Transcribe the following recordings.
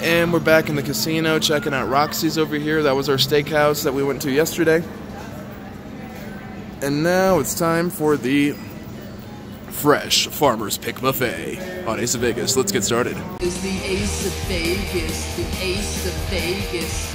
And we're back in the casino checking out Roxy's over here. That was our steakhouse that we went to yesterday. And now it's time for the Fresh Farmer's Pick Buffet on Ace of Vegas. Let's get started. Is the Ace of Vegas, the Ace of Vegas.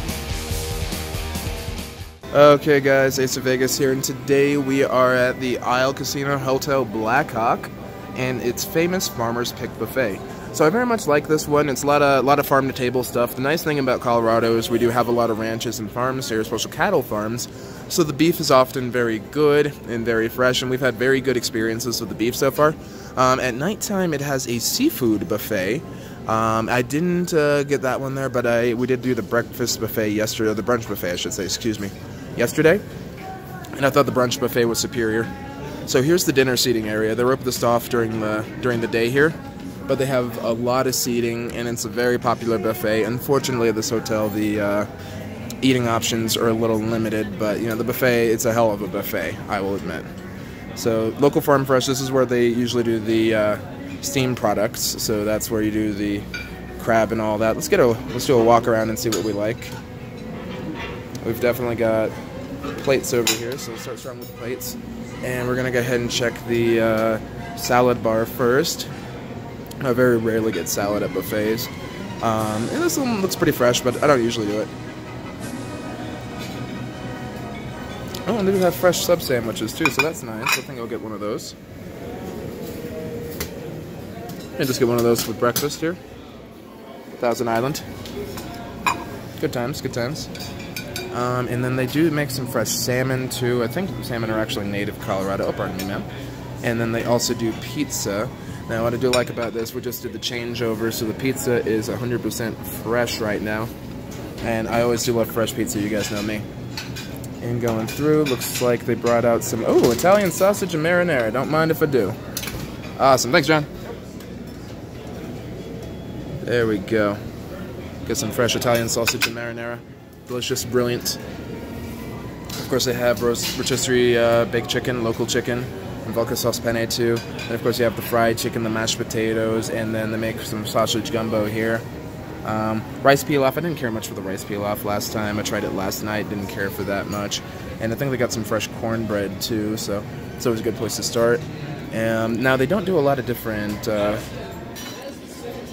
Okay, guys, Ace of Vegas here, and today we are at the Isle Casino Hotel Blackhawk and its famous Farmer's Pick Buffet. So I very much like this one. It's a lot of a lot of farm to table stuff. The nice thing about Colorado is we do have a lot of ranches and farms here, especially cattle farms. So the beef is often very good and very fresh, and we've had very good experiences with the beef so far. Um, at nighttime, it has a seafood buffet. Um, I didn't uh, get that one there, but I we did do the breakfast buffet yesterday, or the brunch buffet, I should say. Excuse me, yesterday, and I thought the brunch buffet was superior. So here's the dinner seating area. They roped this off during the during the day here but they have a lot of seating and it's a very popular buffet. Unfortunately, at this hotel, the uh, eating options are a little limited, but you know the buffet it's a hell of a buffet, I will admit. So local farm fresh, this is where they usually do the uh, steam products. So that's where you do the crab and all that. Let's get a let's do a walk around and see what we like. We've definitely got plates over here, so let's start strong with plates. And we're gonna go ahead and check the uh, salad bar first. I very rarely get salad at buffets. Um, and this one looks pretty fresh, but I don't usually do it. Oh, and they do have fresh sub sandwiches too, so that's nice. I think I'll get one of those. And just get one of those with breakfast here. Thousand Island. Good times, good times. Um, and then they do make some fresh salmon too. I think salmon are actually native Colorado. Oh, pardon me, ma'am. And then they also do pizza. Now, what I do like about this, we just did the changeover, so the pizza is 100% fresh right now. And I always do love fresh pizza, you guys know me. And going through, looks like they brought out some, oh, Italian sausage and marinara. Don't mind if I do. Awesome. Thanks, John. There we go. Get some fresh Italian sausage and marinara. Delicious, brilliant. Of course, they have roast rotisserie uh, baked chicken, local chicken, and vodka sauce penne too. And of course, you have the fried chicken, the mashed potatoes, and then they make some sausage gumbo here. Um, rice pilaf, I didn't care much for the rice pilaf last time. I tried it last night, didn't care for that much. And I think they got some fresh cornbread too, so it's always a good place to start. Um, now, they don't do a lot of different. Uh,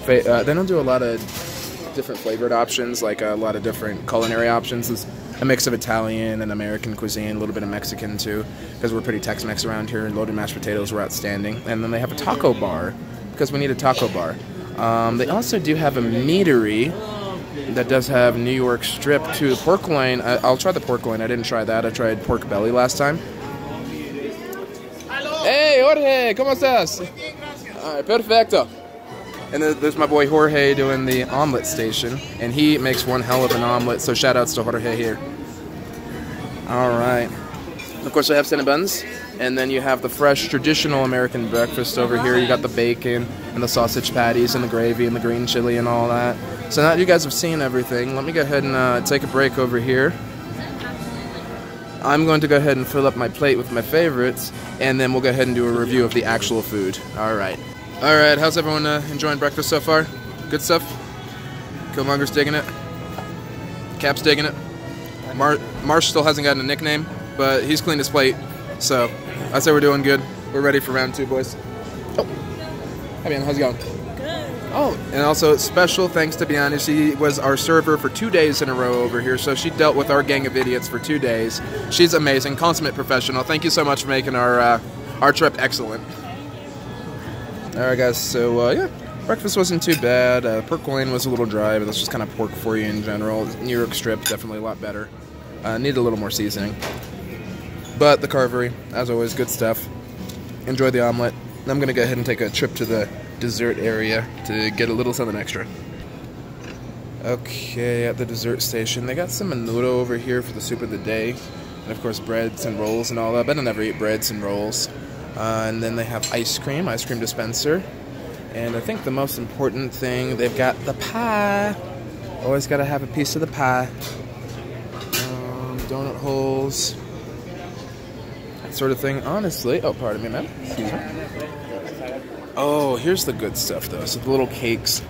uh, they don't do a lot of different flavored options, like a lot of different culinary options. It's a mix of Italian and American cuisine, a little bit of Mexican too, because we're pretty Tex-Mex around here. And loaded mashed potatoes were outstanding. And then they have a taco bar, because we need a taco bar. Um, they also do have a meatery that does have New York strip too. Pork loin, I, will try the pork loin. I didn't try that. I tried pork belly last time. Hey, Jorge, ¿cómo estás? All right, perfecto. And there's my boy Jorge doing the omelet station, and he makes one hell of an omelet. So shout outs to Jorge here. All right. Of course, I have cinnamon buns, and then you have the fresh traditional American breakfast over here. You got the bacon and the sausage patties and the gravy and the green chili and all that. So now you guys have seen everything. Let me go ahead and uh, take a break over here. I'm going to go ahead and fill up my plate with my favorites, and then we'll go ahead and do a review of the actual food. All right. All right, how's everyone uh, enjoying breakfast so far? Good stuff? Killmonger's digging it? Cap's digging it? Mar Marsh still hasn't gotten a nickname, but he's cleaned his plate, so I'd say we're doing good. We're ready for round two, boys. Oh, hey man, how's it going? Good. Oh, and also special thanks to Biani. She was our server for two days in a row over here, so she dealt with our gang of idiots for two days. She's amazing, consummate professional. Thank you so much for making our uh, our trip excellent. Alright guys, so uh, yeah, breakfast wasn't too bad. Uh, pork loin was a little dry, but that's just kind of pork for you in general. New York strip, definitely a lot better. Uh, need a little more seasoning. But the carvery, as always, good stuff. Enjoy the omelet. I'm going to go ahead and take a trip to the dessert area to get a little something extra. Okay, at the dessert station, they got some menudo over here for the soup of the day. And of course, breads and rolls and all that. But I never eat breads and rolls. Uh, and then they have ice cream, ice cream dispenser. And I think the most important thing, they've got the pie. Always got to have a piece of the pie. Um, donut holes. That sort of thing. Honestly, oh, pardon me, ma'am. Excuse me. Oh, here's the good stuff, though. So the little cakes.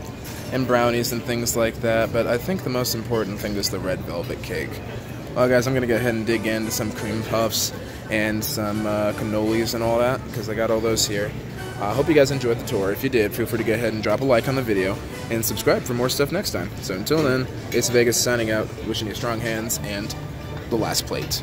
and brownies and things like that. But I think the most important thing is the red velvet cake. Well, guys, I'm gonna go ahead and dig into some cream puffs and some uh, cannolis and all that because I got all those here. I uh, hope you guys enjoyed the tour. If you did, feel free to go ahead and drop a like on the video and subscribe for more stuff next time. So until then, it's Vegas signing out, wishing you strong hands and the last plate.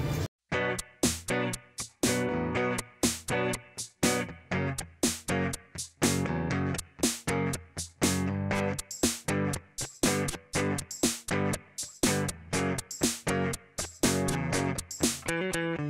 Música